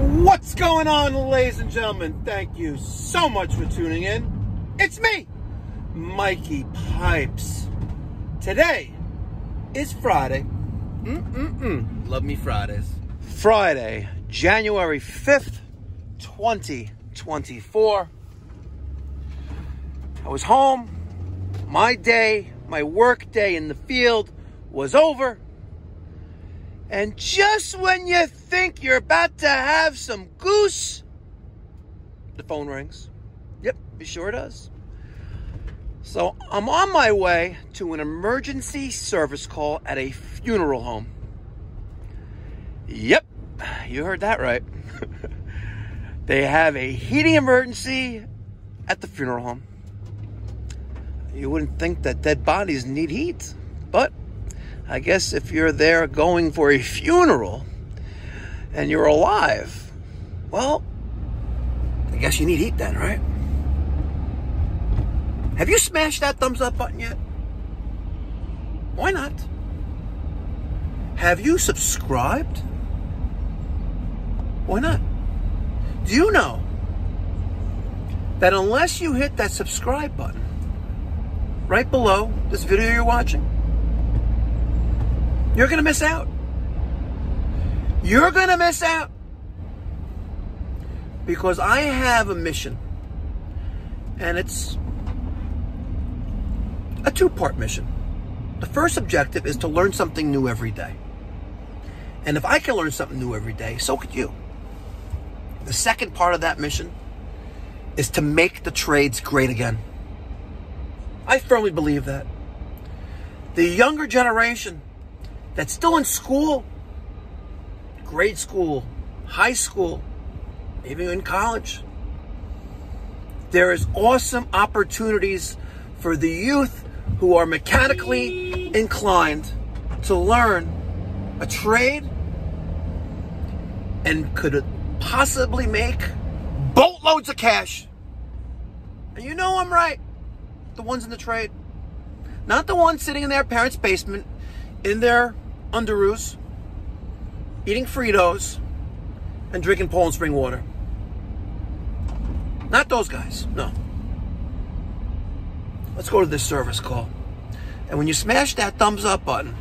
What's going on, ladies and gentlemen? Thank you so much for tuning in. It's me, Mikey Pipes. Today is Friday. Mm-mm-mm. Love me Fridays. Friday, January 5th, 2024. I was home. My day, my work day in the field was over. And just when you think you're about to have some goose, the phone rings. Yep, it sure does. So I'm on my way to an emergency service call at a funeral home. Yep, you heard that right. they have a heating emergency at the funeral home. You wouldn't think that dead bodies need heat, but I guess if you're there going for a funeral and you're alive, well, I guess you need heat then, right? Have you smashed that thumbs up button yet? Why not? Have you subscribed? Why not? Do you know that unless you hit that subscribe button right below this video you're watching, you're going to miss out. You're going to miss out. Because I have a mission. And it's a two part mission. The first objective is to learn something new every day. And if I can learn something new every day, so could you. The second part of that mission is to make the trades great again. I firmly believe that. The younger generation that's still in school, grade school, high school, even in college. There is awesome opportunities for the youth who are mechanically inclined to learn a trade and could possibly make boatloads of cash. And you know I'm right. The ones in the trade. Not the ones sitting in their parents' basement in their underoos, eating Fritos, and drinking Poland Spring water. Not those guys, no. Let's go to this service call. And when you smash that thumbs up button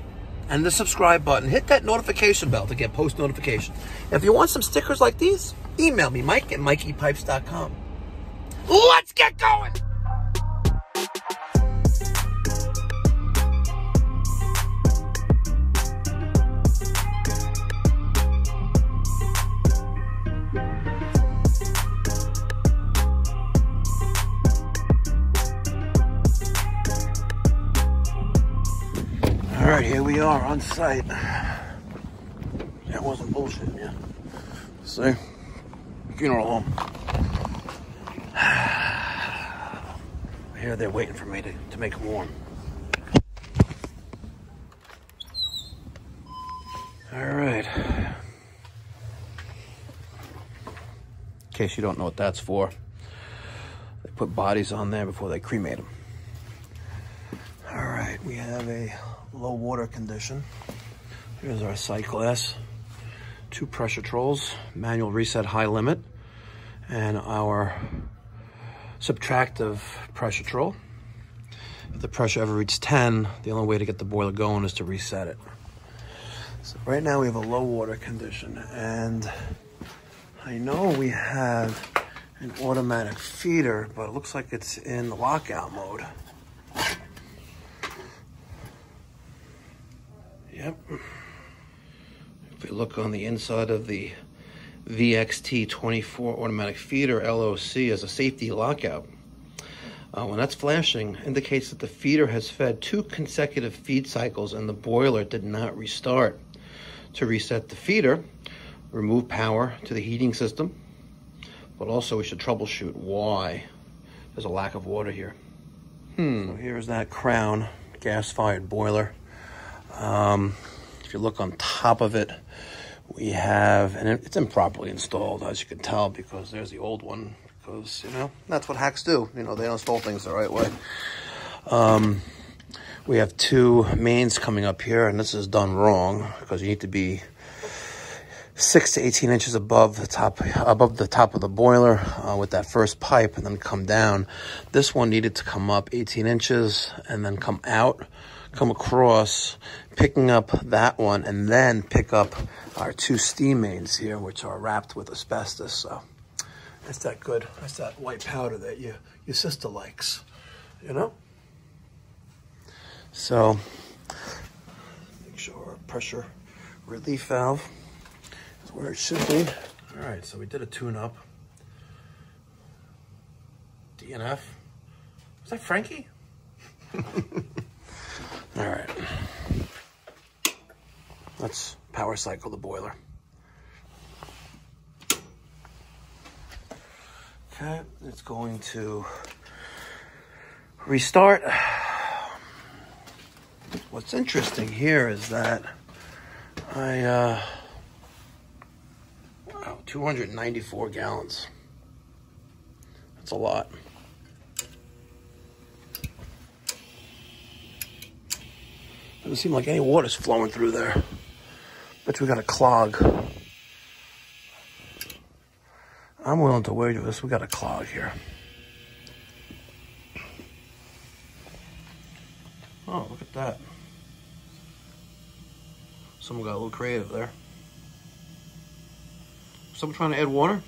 and the subscribe button, hit that notification bell to get post notifications. If you want some stickers like these, email me, mike at mikeypipes.com. Let's get going! We are on site. That wasn't bullshit, yeah. See? Funeral home. Here they're waiting for me to, to make them warm. All right. In case you don't know what that's for, they put bodies on there before they cremate them. We have a low water condition. Here's our sight glass, two pressuretrols, manual reset high limit, and our subtractive pressuretrol. If the pressure ever reaches 10, the only way to get the boiler going is to reset it. So right now we have a low water condition and I know we have an automatic feeder, but it looks like it's in the lockout mode. Yep. If we look on the inside of the VXT24 automatic feeder LOC as a safety lockout, uh, when that's flashing, indicates that the feeder has fed two consecutive feed cycles and the boiler did not restart. To reset the feeder, remove power to the heating system, but also we should troubleshoot why there's a lack of water here. Hmm. So here's that crown gas-fired boiler. Um, if you look on top of it, we have, and it's improperly installed, as you can tell, because there's the old one. Because you know that's what hacks do. You know they don't install things the right way. Um, we have two mains coming up here, and this is done wrong because you need to be six to 18 inches above the top above the top of the boiler uh, with that first pipe and then come down this one needed to come up 18 inches and then come out come across picking up that one and then pick up our two steam mains here which are wrapped with asbestos so that's that good that's that white powder that you your sister likes you know so make sure our pressure relief valve is where it should be. All right, so we did a tune-up. DNF. Was that Frankie? All right. Let's power cycle the boiler. Okay, it's going to restart. What's interesting here is that I uh, wow, 294 gallons. That's a lot. Doesn't seem like any water's flowing through there. Bet we got a clog. I'm willing to wager this. We got a clog here. Oh, look at that. Someone got a little creative there. Someone trying to add water?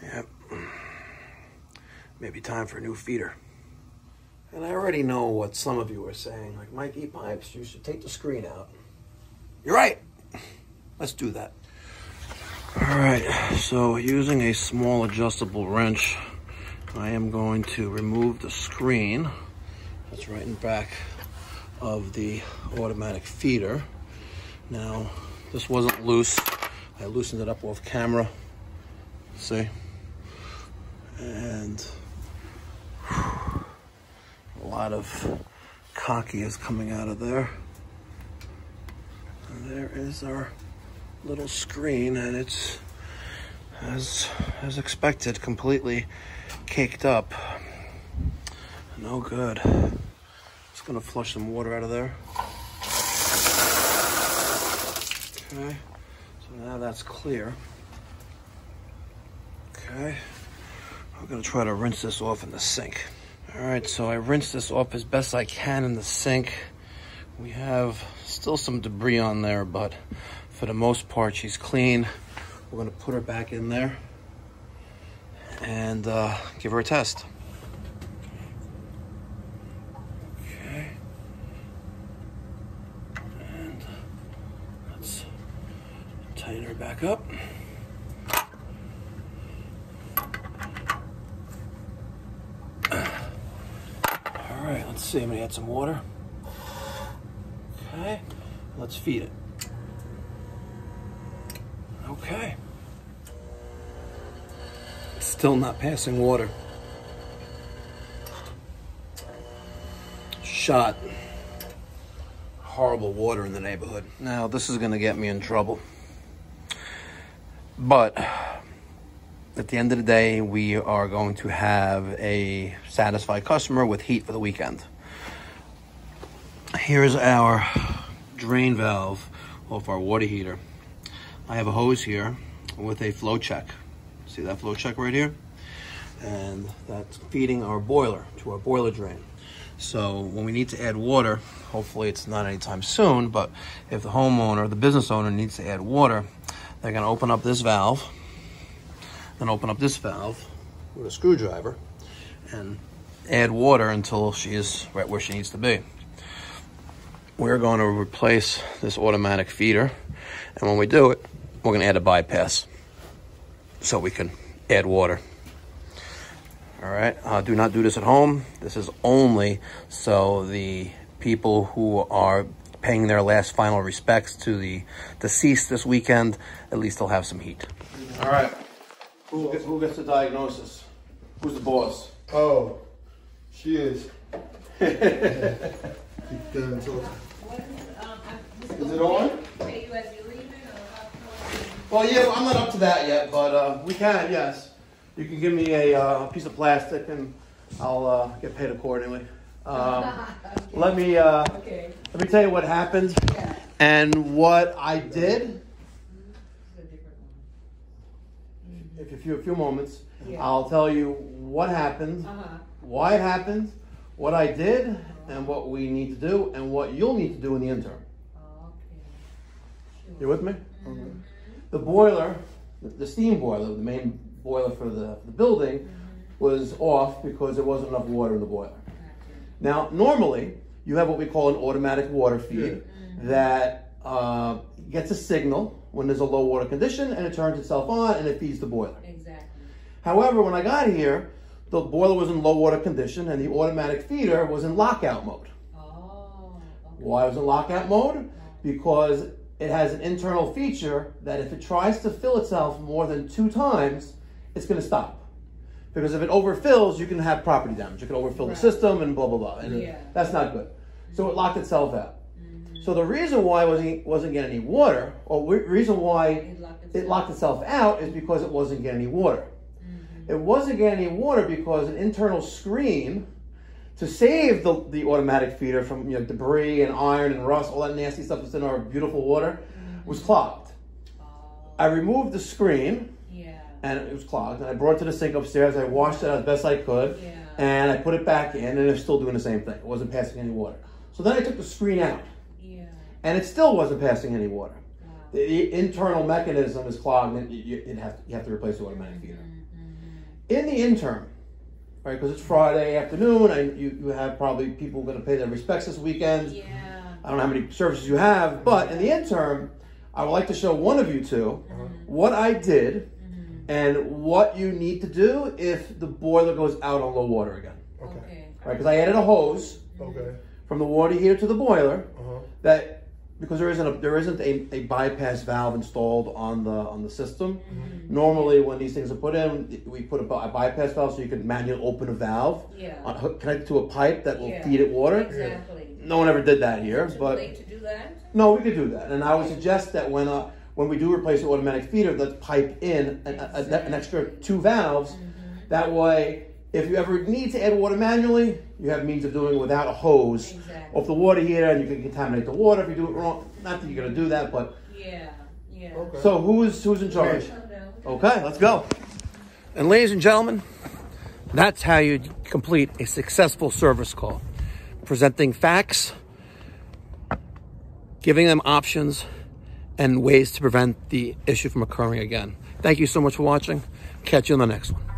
Yep. Maybe time for a new feeder. And I already know what some of you are saying. Like, Mike. Pipes, you should take the screen out. You're right. Let's do that. All right, so using a small adjustable wrench, I am going to remove the screen. That's right in back of the automatic feeder. Now, this wasn't loose. I loosened it up off camera. See? And a lot of cocky is coming out of there. And there is our little screen and it's as as expected completely caked up no good just gonna flush some water out of there Okay, so now that's clear. Okay, I'm gonna try to rinse this off in the sink. All right, so I rinsed this off as best I can in the sink. We have still some debris on there, but for the most part, she's clean. We're gonna put her back in there and uh, give her a test. Okay. And let's tighten her back up. All right, let's see. I'm gonna add some water. Okay, let's feed it. Okay. Still not passing water. Shot horrible water in the neighborhood. Now, this is to get me in trouble. But at the end of the day, we are going to have a satisfied customer with heat for the weekend. Here's our drain valve off our water heater. I have a hose here with a flow check. See that flow check right here? And that's feeding our boiler to our boiler drain. So when we need to add water, hopefully it's not anytime soon, but if the homeowner, the business owner needs to add water, they're going to open up this valve, then open up this valve with a screwdriver, and add water until she is right where she needs to be. We're going to replace this automatic feeder, and when we do it, we're going to add a bypass so we can add water. All right, uh, do not do this at home. This is only so the people who are paying their last final respects to the deceased this weekend, at least they'll have some heat. All right. Who gets, who gets the diagnosis? Who's the boss? Oh, she is. is it on? Well, yeah, I'm not up to that yet, but uh, we can, yes. You can give me a uh, piece of plastic and I'll uh, get paid accordingly. Um, let me uh, Okay. let me tell you what happened. Yeah. And what I did, if you a few moments, Yeah. I'll tell you what happened, Uh-huh. why it happened, what I did, and what we need to do, and what you'll need to do in the interim. Okay. You with me? Okay. The boiler, the- steam boiler, the main boiler for the, the building, was off because there wasn't enough water in the boiler. Now, normally, you have what we call an automatic water feed that uh, gets a signal when there's a low water condition and it turns itself on and it feeds the boiler. Exactly. However, when I got here, the boiler was in low water condition and the automatic feeder was in lockout mode. Oh. Okay. Why was it in lockout mode? Because it has an internal feature that if it tries to fill itself more than two times, it's going to stop. Because if it overfills, you can have property damage. You can overfill Right. the system and blah blah blah, and Yeah. that's not good. So it locked itself out. So the reason why it wasn't wasn't getting any water, or the reason why It locked it locked itself out, is because it wasn't getting any water. Mm-hmm. It wasn't getting any water because an internal screen to save the, the automatic feeder from you know debris and iron and rust, all that nasty stuff that's in our beautiful water, was clogged. Oh. I removed the screen Yeah. and it was clogged, and I brought it to the sink upstairs. I washed it as best I could, Yeah. and I put it back in, and it's still doing the same thing. It wasn't passing any water. So then I took the screen out, Yeah. and it still wasn't passing any water. Wow. The, the internal mechanism is clogged, and you, you, have to, you have to replace the automatic feeder. Mm-hmm. In the interim, right, because it's Friday afternoon, and you, you have probably people going to pay their respects this weekend. Yeah. I don't know how many services you have, but in the interim, I would like to show one of you 2 what I did and what you need to do if the boiler goes out on low water again. Okay. Okay. Right, because I added a hose Okay. From the water heater to the boiler Uh-huh. that because there isn't a there isn't a, a bypass valve installed on the on the system. Normally, when these things are put in, we put a, a bypass valve so you can manually open a valve, Yeah. on, connect it to a pipe that will Yeah. feed it water. Exactly. No one ever did that here, Too but late to do that? no, we could do that. And I would suggest that when uh, when we do replace the automatic feeder, let's pipe in an, a, a- an extra two valves. That way, if you ever need to add water manually, you have means of doing it without a hose Exactly. off the water heater, and you can contaminate the water if you do it wrong. Not that you're going to do that, but Yeah. Yeah. Okay. so who's who's in charge? Oh. Okay, let's go. And ladies and gentlemen, that's how you complete a successful service call. Presenting facts, giving them options, and ways to prevent the issue from occurring again. Thank you so much for watching. Catch you on the next one.